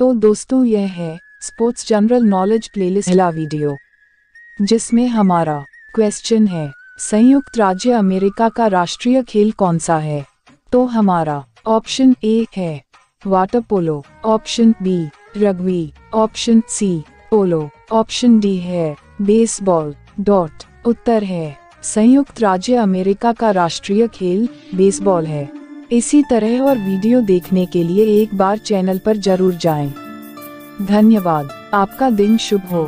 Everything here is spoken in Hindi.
तो दोस्तों, यह है स्पोर्ट्स जनरल नॉलेज प्लेलिस्ट पहला वीडियो जिसमें हमारा क्वेश्चन है, संयुक्त राज्य अमेरिका का राष्ट्रीय खेल कौन सा है? तो हमारा ऑप्शन ए है water polo option B rugby option C polo option D है बेसबॉल डॉट उत्तर है, संयुक्त राज्य अमेरिका का राष्ट्रीय खेल बेसबॉल है। इसी तरह और वीडियो देखने के लिए एक बार चैनल पर ज़रूर जाएँ। धन्यवाद आपका दिन शुभ हो